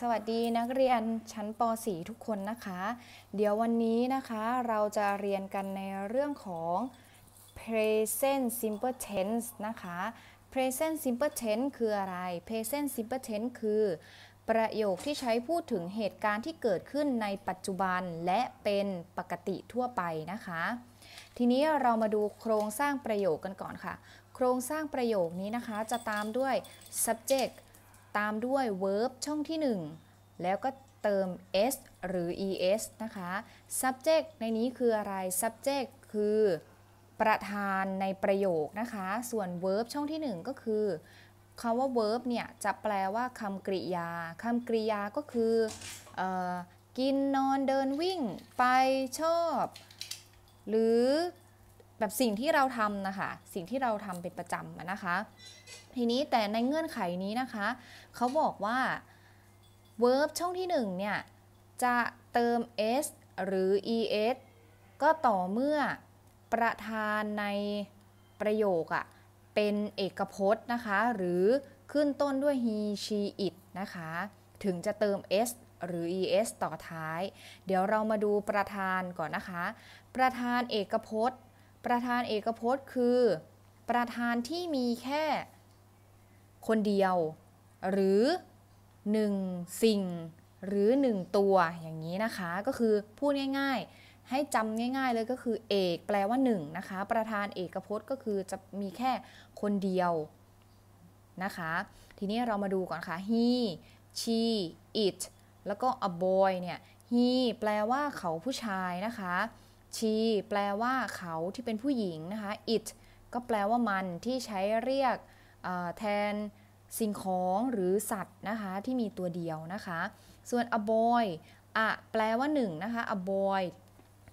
สวัสดีนักเรียนชั้นป .4 ทุกคนนะคะ เดี๋ยววันนี้นะคะเราจะเรียนกันในเรื่องของ present simple tense นะคะ present simple tense คืออะไร present simple tense คือประโยคที่ใช้พูดถึงเหตุการณ์ที่เกิดขึ้นในปัจจุบันและเป็นปกติทั่วไปนะคะ ทีนี้เรามาดูโครงสร้างประโยคกันก่อนค่ะ โครงสร้างประโยคนี้นะคะจะตามด้วย subject ตามด้วย verb ช่องที่ 1 แล้วก็เติม s หรือ es นะคะ subject ในนี้คืออะไร subject คือประธานในประโยคนะคะ ส่วน verb ช่องที่ 1 ก็คือคำว่า verb เนี่ยจะแปลว่าคำกริยาคำกริยาก็คืออกินนอนเดินวิ่ง ไปชอบ หรือ แบบสิ่งที่เราทำนะคะ สิ่งที่เราทำเป็นประจำนะคะ ทีนี้แต่ในเงื่อนไขนี้นะคะเขาบอกว่า verb ช่องที่ 1 เนี่ย จะเติม s หรือ es ก็ต่อเมื่อประธานในประโยคอะเป็นเอกพจน์นะคะ หรือขึ้นต้นด้วย he she it นะคะ ถึงจะเติม s หรือ es ต่อท้าย เดี๋ยวเรามาดูประธานก่อนนะคะ ประธานเอกพจน์ ประธานเอกพจน์คือ ประธานที่มีแค่ คนเดียว หรือ1สิ่ง หรือ1ตัวอย่างนี้นะคะ ก็คือพูดง่ายๆ ให้จำง่าย ๆ เลยก็คือเอกแปลว่า1นะคะ ประธานเอกพจน์ก็คือจะมีแค่คนเดียวนะคะ ทีนี้เรามาดูก่อนค่ะ he she it แล้วก็ a boy เนี่ย he แปลว่าเขาผู้ชายนะคะ she แปลว่าเขาที่เป็นผู้หญิงนะคะ it ก็แปลว่ามันที่ใช้เรียกแทนสิ่งของหรือสัตว์นะคะที่มีตัวเดียวนะคะ ส่วน a boy อะแปลว่า1นะคะ a boy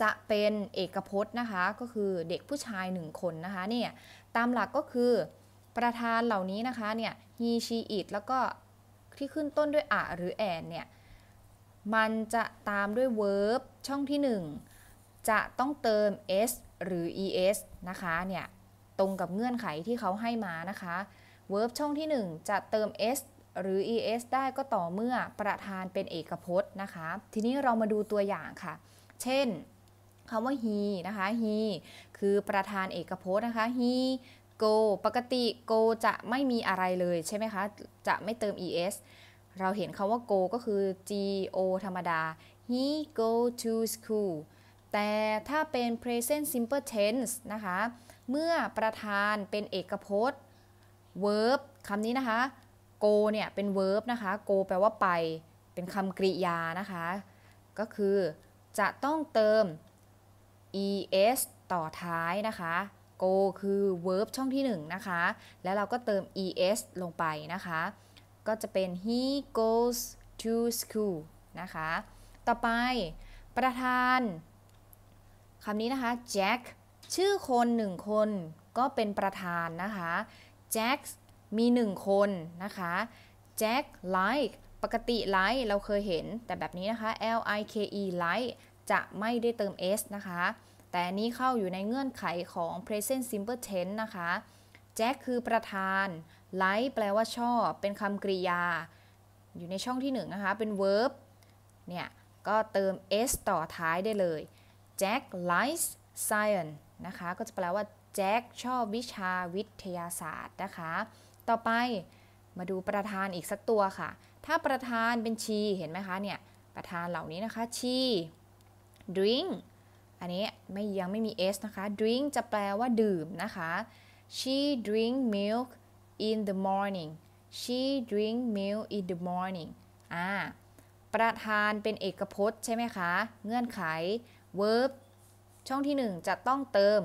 จะเป็นเอกพจน์นะคะ ก็คือเด็กผู้ชายหนึ่งคนนะคะเนี่ยตามหลักก็คือประธานเหล่านี้นะคะเนี่ย he she it แล้วก็ที่ขึ้นต้นด้วยอะหรือแอนเนี่ย มันจะตามด้วย verb ช่องที่1 จะต้องเติม s หรือ es นะคะเนี่ยตรงกับเงื่อนไขที่เขาให้มานะคะ verb ช่องที่ 1 จะเติม s หรือ es ได้ก็ต่อเมื่อประธานเป็นเอกพจน์นะคะ ทีนี้เรามาดูตัวอย่างค่ะ เช่นคำว่า he นะคะ he คือประธานเอกพจน์นะคะ he go ปกติ go จะไม่มีอะไรเลยใช่ไหมคะ จะไม่เติม es เราเห็นคาว่า go ก็คือ go ธรรมดา he go to school แต่ถ้าเป็น present simple tense นะคะ เมื่อประธานเป็นเอกพจน์ verb คำนี้นะคะ go เนี่ยเป็น verb นะคะ go แปลว่าไป เป็นคำกริยานะคะ ก็คือจะต้องเติม es ต่อท้ายนะคะ go คือ verb ช่องที่1นะคะ แล้วเราก็เติม es ลงไปนะคะ ก็จะเป็น he goes to school นะคะ ต่อไปประธาน คำนี้นะคะ Jack ชื่อคนหนึ่งคนก็เป็นประธานนะคะ Jack มีหนึ่งคนนะคะ Jack like ปกติ like เราเคยเห็นแต่แบบนี้นะคะ L I K E like จะไม่ได้เติม s นะคะ แต่นี้เข้าอยู่ในเงื่อนไขของ present simple tense นะคะ Jack คือประธาน like แปลว่าชอบ เป็นคำกริยา อยู่ในช่องที่1นนะคะ เป็น verb เนี่ย ก็เติม s ต่อท้ายได้เลย Jack likes science นะคะ ก็จะแปลว่าแจ็คชอบวิชาวิทยาศาสตร์นะคะ ต่อไปมาดูประธานอีกสักตัวค่ะ ถ้าประธานเป็นชีเห็นไหมคะเนี่ยประธานเหล่านี้นะคะชี drink อันนี้ไม่ยังไม่มี s นะคะ drink จะแปลว่าดื่มนะคะ she drink milk in the morning she drink milk in the morning อ่าประธานเป็นเอกพจน์ใช่ไหมคะ เงื่อนไข verb ช่องที่ 1 จะต้องเติม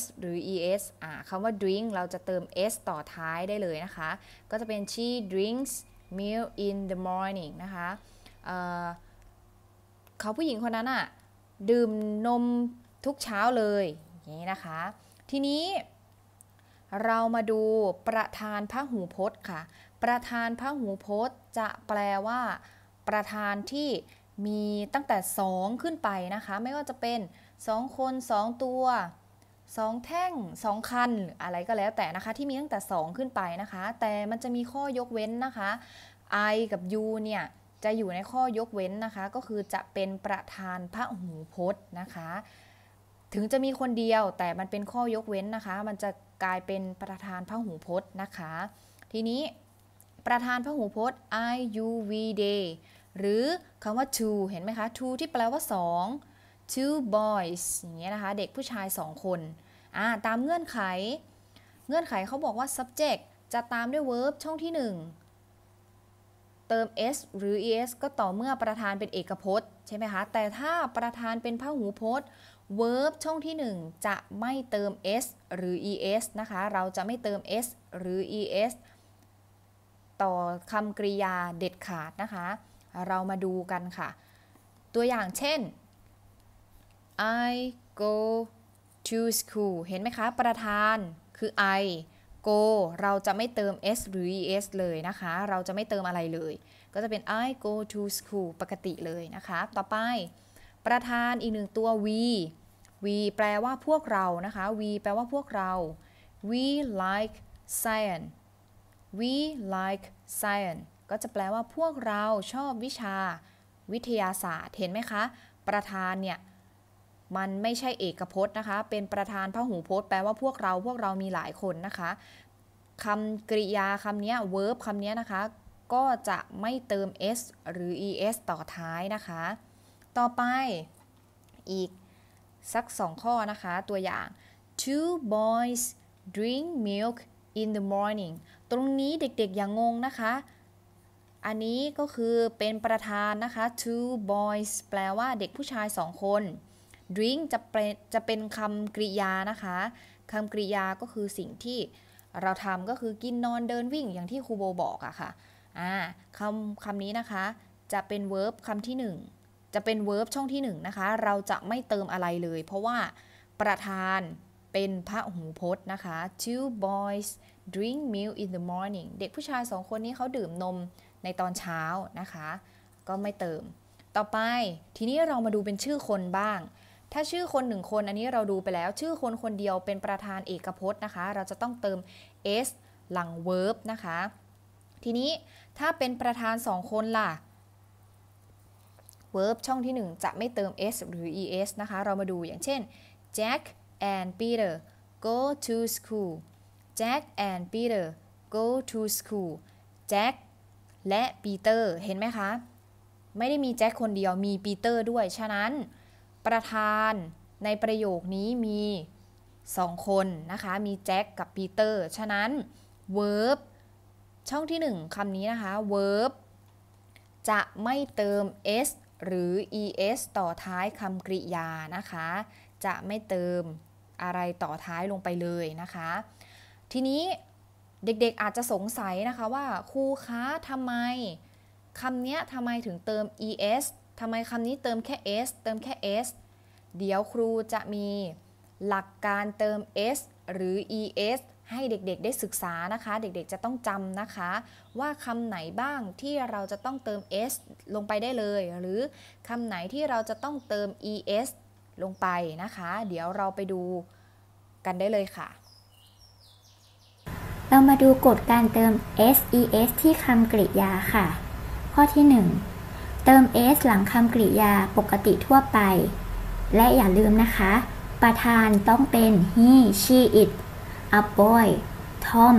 s หรือ es อ่าคำว่า drink เราจะเติม s ต่อท้ายได้เลยนะคะ ก็จะเป็น she drinks milk in the morning นะคะเเขาผู้หญิงคนนั้นอะดื่มนมทุกเช้าเลยอย่างนี้นะคะ ทีนี้ เรามาดูประธานพระหูพจน์ค่ะ ประธานพระหูพจน์จะแปลว่า ประธานที่ มีตั้งแต่ 2 ขึ้นไปนะคะ ไม่ว่าจะเป็น 2 คน 2 ตัว 2 แท่ง 2 คัน อะไรก็แล้วแต่นะคะ ที่มีตั้งแต่ 2 ขึ้นไปนะคะ แต่มันจะมีข้อยกเว้นนะคะ I กับ U เนี่ยจะอยู่ในข้อยกเว้นนะคะ ก็คือจะเป็นประธานพระหูพจน์นะคะ ถึงจะมีคนเดียวแต่มันเป็นข้อยกเว้นนะคะ มันจะกลายเป็นประธานพระหูพจน์นะคะ ทีนี้ประธานพระหูพจน์ I U V day หรือคำว่า two เห็นไหมคะ two ที่แปลว่า 2 two boys อย่างเงี้ยนะคะ เด็กผู้ชาย 2 คนอ่าตามเงื่อนไข เงื่อนไขเขาบอกว่า subject จะตามด้วย verb ช่องที่ 1 เติม s หรือ es ก็ต่อเมื่อประธานเป็นเอกพจน์ใช่ไหมคะ แต่ถ้าประธานเป็นพหูพจน์ verb ช่องที่ 1 จะไม่เติม s หรือ es นะคะ เราจะไม่เติม s หรือ es ต่อคำกริยาเด็ดขาดนะคะ เรามาดูกันค่ะ ตัวอย่างเช่น I go to school เห็นไหมคะ ประธานคือ I go เราจะไม่เติม s หรือ es เลยนะคะ เราจะไม่เติมอะไรเลย ก็จะเป็น I go to school ปกติเลยนะคะ ต่อไป ประธานอีกหนึ่งตัว we we แปลว่าพวกเรานะคะ we แปลว่าพวกเรา we like science we like science ก็จะแปลว่าพวกเราชอบวิชาวิทยาศาสตร์ เห็นไหมคะ ประธานเนี่ยมันไม่ใช่เอกพจน์นะคะ เป็นประธานพหูพจน์แปลว่าพวกเราพวกเรามีหลายคนนะคะคำกริยาคำนี้ verb คำนี้นะคะ ก็จะไม่เติม s หรือ es ต่อท้ายนะคะ ต่อไปอีกสักสองข้อนะคะ ตัวอย่าง two boys drink milk in the morning ตรงนี้เด็กๆอย่างงงนะคะ อันนี้ก็คือเป็นประธานนะคะ two boys แปลว่าเด็กผู้ชายสองคน drink จะเป็นจะเป็นคำกริยานะคะคำกริยาก็คือสิ่งที่เราทำก็คือกินนอนเดินวิ่งอย่างที่ครูโบบอกอะค่ะอ่าคำคำนี้นะคะจะเป็น verb คำที่ 1 จะเป็น verb ช่องที่ 1 นะคะ เราจะไม่เติมอะไรเลย เพราะว่าประธานเป็นพระหูพจน์นะคะ two boys drink milk in the morning เด็กผู้ชายสองคนนี้เขาดื่มนม ในตอนเช้านะคะ ก็ไม่เติม ต่อไปทีนี้เรามาดูเป็นชื่อคนบ้าง ถ้าชื่อคนหนึ่งคนอันนี้เราดูไปแล้ว ชื่อคนคนเดียวเป็นประธานเอกพจน์นะคะ เราจะต้องเติม s หลัง verb นะคะ ทีนี้ถ้าเป็นประธานสองคนล่ะ verb ช่องที่ 1 จะไม่เติม s หรือ es นะคะ เรามาดูอย่างเช่น Jack and Peter go to school Jack and Peter go to school Jack และปีเตอร์เห็นไหมคะ ไม่ได้มีแจ็คคนเดียวมีปีเตอร์ด้วย ฉะนั้น ประธานในประโยคนี้มี 2 คนนะคะ มีแจ็คกับปีเตอร์ ฉะนั้น verb ช่องที่ 1คำนี้นะคะ verb จะไม่เติม s หรือ es ต่อท้ายคำกริยานะคะ จะไม่เติมอะไรต่อท้ายลงไปเลยนะคะ ทีนี้ เด็กๆอาจจะสงสัยนะคะว่าครูคะทำไมคำนี้ทำไมถึงเติม es ทำไมคำนี้เติมแค่ s เติมแค่ s เดี๋ยวครูจะมีหลักการเติม s หรือ es ให้เด็กๆได้ศึกษานะคะ เด็กๆจะต้องจำนะคะ ว่าคำไหนบ้างที่เราจะต้องเติม s ลงไปได้เลย หรือคำไหนที่เราจะต้องเติม es ลงไปนะคะ เดี๋ยวเราไปดูกันได้เลยค่ะ เรามาดูกฎการเติม ses ที่คำกริยาค่ะ ข้อที่ 1 เติม s หลังคำกริยาปกติทั่วไป และอย่าลืมนะคะ ประธานต้องเป็น he she it a boy Tom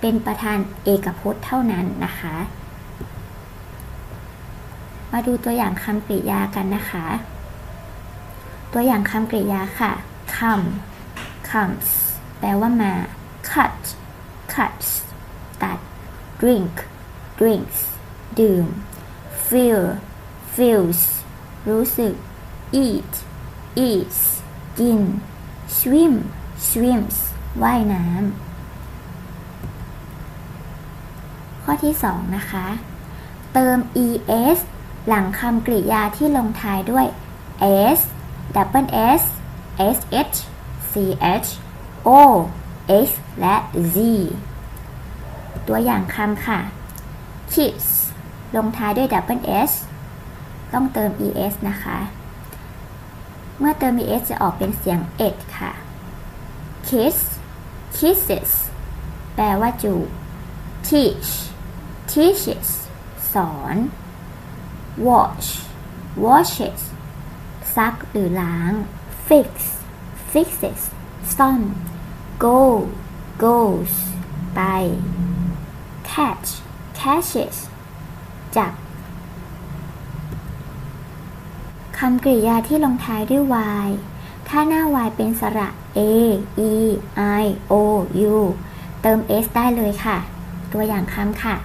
เป็นประธานเอกพจน์เท่านั้นนะคะ มาดูตัวอย่างคำกริยากันนะคะ ตัวอย่างคำกริยาค่ะ come comes แปลว่ามา cut cuts ตัด drink drinks ดื่ม feel feels รู้สึก eat eats กิน swim swims ว่ายน้ำ ข้อที่ 2 นะคะ เติม es หลังคำกริยาที่ลงท้ายด้วย s double s sh ch o x และ z ตัวอย่างคำค่ะ kiss ลงท้ายด้วย double s ต้องเติม es นะคะ เมื่อเติม es จะออกเป็นเสียง it ค่ะ kiss kisses แปลว่าจูบ teach teaches สอน wash washes ซักหรือล้าง fix fixes ซ่อม go goes ไป catch catches จับคำกริยาที่ลงท้ายด้วย y ถ้าหน้า y เป็นสระ a e i o u เติม s ได้เลยค่ะ ตัวอย่างคำค่ะ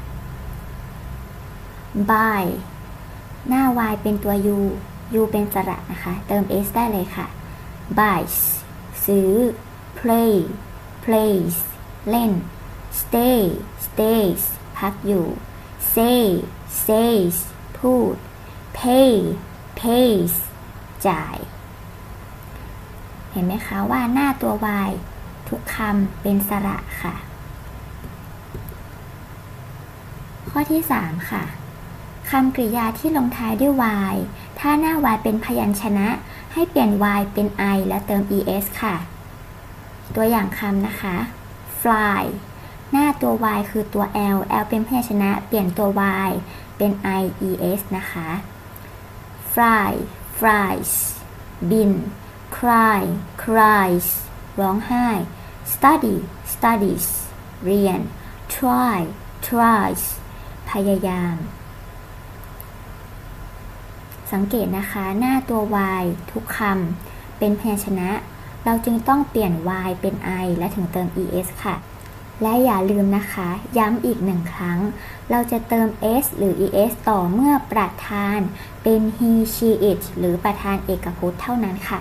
buy หน้า y เป็นตัว u u เป็นสระนะคะ เติม s ได้เลยค่ะ buys ซื้อ play plays เล่น stay stays พักอยู่ say says พูด pay pays จ่าย เห็นไหมคะว่าหน้าตัว y ทุกคำเป็นสระค่ะ ข้อที่ 3 ค่ะคำกริยาที่ลงท้ายด้วย y ถ้าหน้า y เป็นพยัญชนะ ให้เปลี่ยน y เป็น i และเติม es ค่ะ ตัวอย่างคำนะคะ fly หน้าตัว y คือตัว l l เป็นพยัญชนะเปลี่ยนตัว y เป็น i es นะคะ fly fries บิน cry cries ร้องไห้ study studies เรียน try tries พยายาม สังเกตนะคะ หน้าตัว y ทุกคำเป็นพยัญชนะ เราจึงต้องเปลี่ยน y เป็น i และถึงเติม es ค่ะ และอย่าลืมนะคะ ย้ำอีกหนึ่งครั้ง เราจะเติม s หรือ es ต่อเมื่อประธานเป็น he she it หรือประธานเอกพจน์เท่านั้นค่ะ